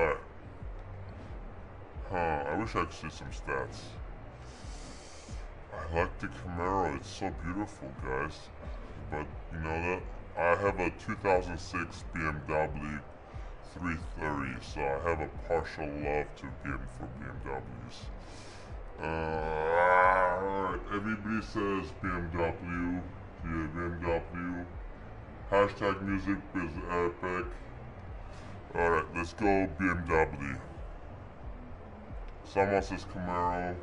Alright. Huh, I wish I could see some stats. I like the Camaro, it's so beautiful, guys. But, you know that? I have a 2006 BMW 330, so I have a partial love to give for BMWs. Uh, everybody says BMW. Yeah, BMW. Hashtag music is epic. Let's go BMW. Someone says Camaro.